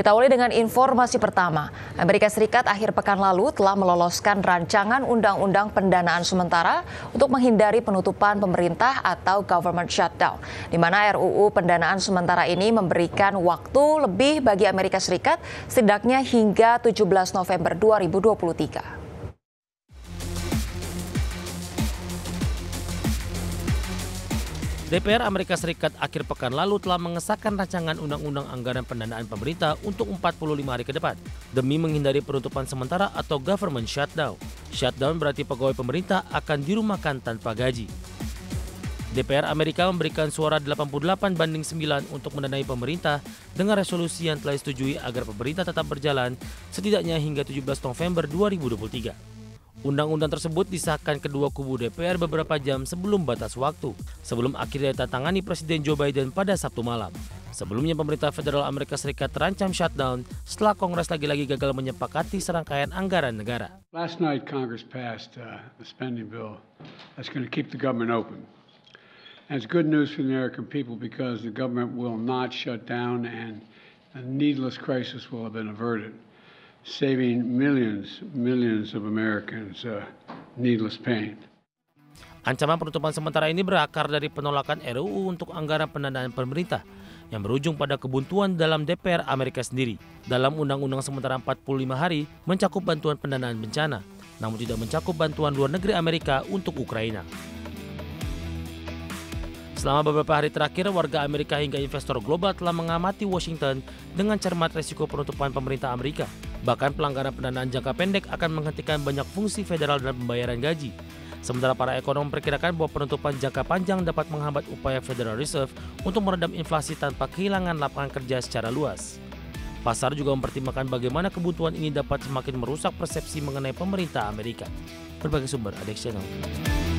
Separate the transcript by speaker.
Speaker 1: Kita awali dengan informasi pertama. Amerika Serikat akhir pekan lalu telah meloloskan rancangan undang-undang pendanaan sementara untuk menghindari penutupan pemerintah atau government shutdown. Di mana RUU pendanaan sementara ini memberikan waktu lebih bagi Amerika Serikat setidaknya hingga 17 November 2023.
Speaker 2: DPR Amerika Serikat akhir pekan lalu telah mengesahkan rancangan undang-undang anggaran pendanaan pemerintah untuk 45 hari ke depan demi menghindari penutupan sementara atau government shutdown. Shutdown berarti pegawai pemerintah akan dirumahkan tanpa gaji. DPR Amerika memberikan suara 88 banding 9 untuk mendanai pemerintah dengan resolusi yang telah disetujui agar pemerintah tetap berjalan setidaknya hingga 17 November 2023. Undang-undang tersebut disahkan kedua kubu DPR beberapa jam sebelum batas waktu, sebelum akhirnya ditandatangani Presiden Joe Biden pada Sabtu malam. Sebelumnya pemerintah federal Amerika Serikat terancam shutdown setelah Kongres lagi-lagi gagal menyepakati serangkaian anggaran negara.
Speaker 3: Last night Congress passed uh, the spending bill that's going to keep the government open. And it's good news for the American people because the government will not shut down and a needless crisis will have been averted saving millions, millions of Americans uh, needless pain.
Speaker 2: Ancaman penutupan sementara ini berakar dari penolakan RUU untuk anggaran pendanaan pemerintah yang berujung pada kebuntuan dalam DPR Amerika sendiri. Dalam Undang-Undang sementara 45 hari mencakup bantuan pendanaan bencana, namun tidak mencakup bantuan luar negeri Amerika untuk Ukraina. Selama beberapa hari terakhir, warga Amerika hingga investor global telah mengamati Washington dengan cermat resiko penutupan pemerintah Amerika. Bahkan pelanggaran pendanaan jangka pendek akan menghentikan banyak fungsi federal dan pembayaran gaji. Sementara para ekonom memperkirakan bahwa penutupan jangka panjang dapat menghambat upaya Federal Reserve untuk meredam inflasi tanpa kehilangan lapangan kerja secara luas. Pasar juga mempertimbangkan bagaimana kebutuhan ini dapat semakin merusak persepsi mengenai pemerintah Amerika. Berbagai sumber, Adex Channel.